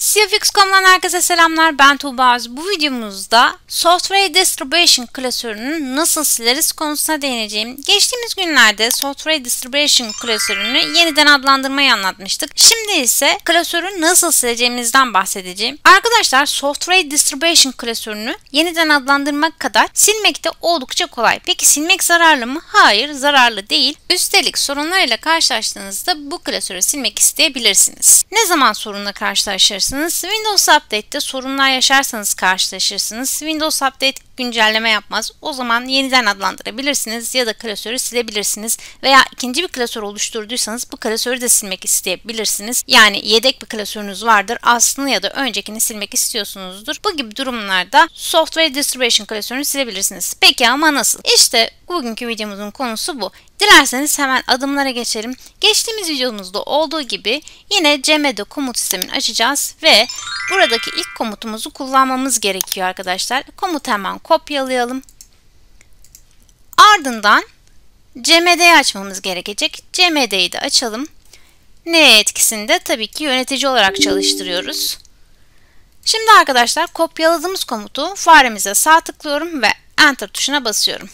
CFX.com'dan herkese selamlar. Ben Tuğba Öz. Bu videomuzda Software Distribution klasörünü nasıl sileriz konusuna değineceğim. Geçtiğimiz günlerde Software Distribution klasörünü yeniden adlandırmayı anlatmıştık. Şimdi ise klasörü nasıl sileceğimizden bahsedeceğim. Arkadaşlar Software Distribution klasörünü yeniden adlandırmak kadar silmek de oldukça kolay. Peki silmek zararlı mı? Hayır, zararlı değil. Üstelik sorunlarıyla karşılaştığınızda bu klasörü silmek isteyebilirsiniz. Ne zaman sorunla karşılaşırsınız? Windows Update'te sorunlar yaşarsanız karşılaşırsınız. Windows Update güncelleme yapmaz. O zaman yeniden adlandırabilirsiniz ya da klasörü silebilirsiniz. Veya ikinci bir klasör oluşturduysanız bu klasörü de silmek isteyebilirsiniz. Yani yedek bir klasörünüz vardır. Aslını ya da öncekini silmek istiyorsunuzdur. Bu gibi durumlarda Software Distribution klasörünü silebilirsiniz. Peki ama nasıl? İşte bugünkü videomuzun konusu bu. Dilerseniz hemen adımlara geçelim. Geçtiğimiz videomuzda olduğu gibi yine CMD komut sistemini açacağız ve buradaki ilk komutumuzu kullanmamız gerekiyor arkadaşlar. Komutu hemen kopyalayalım. Ardından CMD'yi açmamız gerekecek. CMD'yi de açalım. Ne etkisinde? Tabii ki yönetici olarak çalıştırıyoruz. Şimdi arkadaşlar kopyaladığımız komutu faremize sağ tıklıyorum ve Enter tuşuna basıyorum.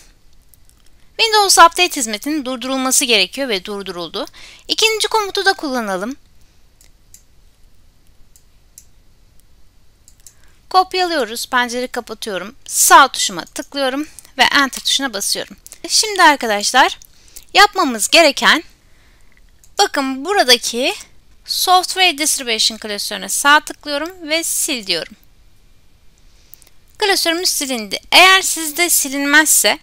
Windows Update hizmetinin durdurulması gerekiyor ve durduruldu. İkinci komutu da kullanalım. Kopyalıyoruz, pencereyi kapatıyorum, sağ tuşuma tıklıyorum ve Enter tuşuna basıyorum. Şimdi arkadaşlar yapmamız gereken bakın buradaki Software Distribution klasörüne sağ tıklıyorum ve sil diyorum. Klasörümüz silindi. Eğer sizde silinmezse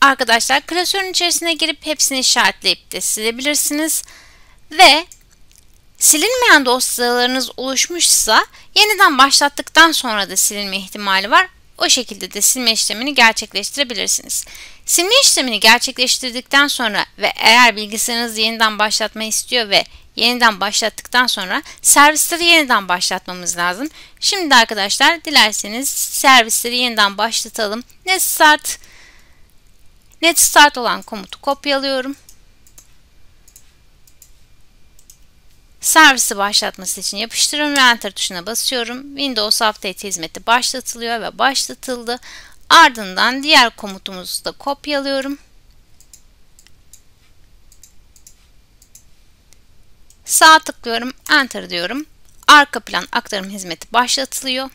arkadaşlar klasörün içerisine girip hepsini işaretleyip de silebilirsiniz. Ve silinmeyen dosyalarınız oluşmuşsa yeniden başlattıktan sonra da silinme ihtimali var. O şekilde de silme işlemini gerçekleştirebilirsiniz. Silme işlemini gerçekleştirdikten sonra ve eğer bilgisayarınızı yeniden başlatma istiyor ve yeniden başlattıktan sonra servisleri yeniden başlatmamız lazım. Şimdi arkadaşlar dilerseniz servisleri yeniden başlatalım. Net start net start olan komutu kopyalıyorum. Servisi başlatması için yapıştırıyorum Enter tuşuna basıyorum. Windows Update hizmeti başlatılıyor ve başlatıldı. Ardından diğer komutumuzu da kopyalıyorum. Sağ tıklıyorum, Enter diyorum. Arka plan aktarım hizmeti başlatılıyor.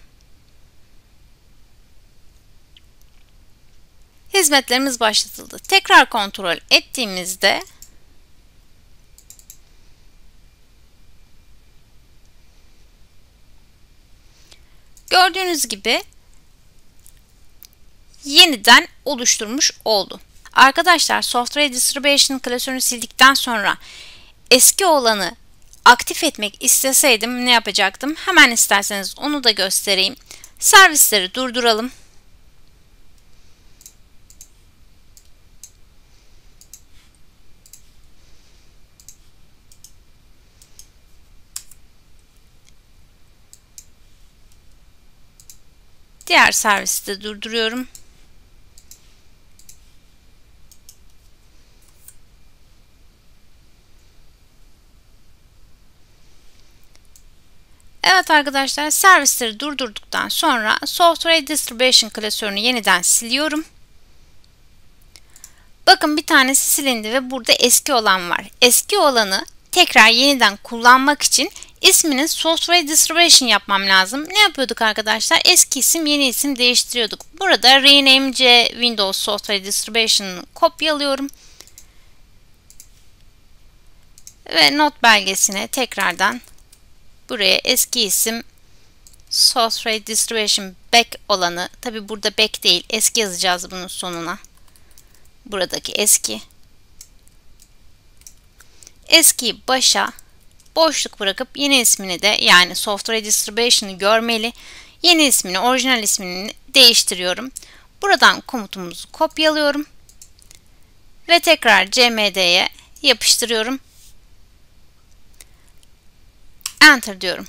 Hizmetlerimiz başlatıldı. Tekrar kontrol ettiğimizde Gördüğünüz gibi yeniden oluşturmuş oldu. Arkadaşlar Software Distribution klasörünü sildikten sonra eski olanı aktif etmek isteseydim ne yapacaktım? Hemen isterseniz onu da göstereyim. Servisleri durduralım. Diğer servisi de durduruyorum. Evet arkadaşlar servisleri durdurduktan sonra Software Distribution klasörünü yeniden siliyorum. Bakın bir tanesi silindi ve burada eski olan var. Eski olanı tekrar yeniden kullanmak için ismini Software Distribution yapmam lazım. Ne yapıyorduk arkadaşlar? Eski isim yeni isim değiştiriyorduk. Burada Rename Windows Software Distribution'ı kopyalıyorum. Ve not belgesine tekrardan buraya eski isim Software Distribution Back olanı tabi burada back değil eski yazacağız bunun sonuna. Buradaki eski. Eskiyi başa boşluk bırakıp yeni ismini de yani Software Distribution'ı görmeli. Yeni ismini, orijinal ismini değiştiriyorum. Buradan komutumuzu kopyalıyorum. Ve tekrar CMD'ye yapıştırıyorum. Enter diyorum.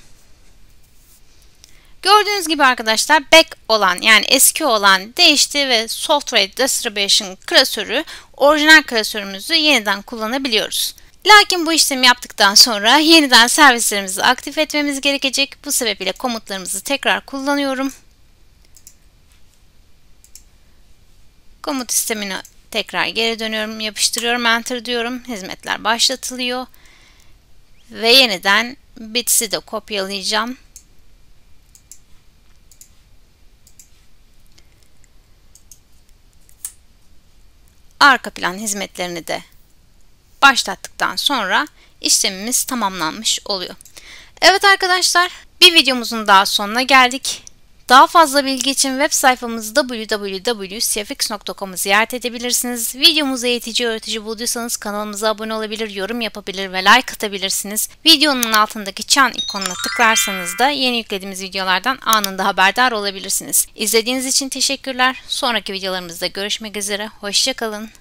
Gördüğünüz gibi arkadaşlar back olan yani eski olan değişti ve Software Distribution klasörü orijinal klasörümüzü yeniden kullanabiliyoruz. Lakin bu işlemi yaptıktan sonra yeniden servislerimizi aktif etmemiz gerekecek. Bu sebeple komutlarımızı tekrar kullanıyorum. Komut sistemine tekrar geri dönüyorum, yapıştırıyorum, enter diyorum. Hizmetler başlatılıyor. Ve yeniden bits'i de kopyalayacağım. Arka plan hizmetlerini de başlattıktan sonra işlemimiz tamamlanmış oluyor. Evet arkadaşlar bir videomuzun daha sonuna geldik. Daha fazla bilgi için web sayfamız www.cfx.com'u ziyaret edebilirsiniz. Videomuzu eğitici öğretici bulduysanız kanalımıza abone olabilir, yorum yapabilir ve like atabilirsiniz. Videonun altındaki çan ikonuna tıklarsanız da yeni yüklediğimiz videolardan anında haberdar olabilirsiniz. İzlediğiniz için teşekkürler. Sonraki videolarımızda görüşmek üzere. Hoşçakalın.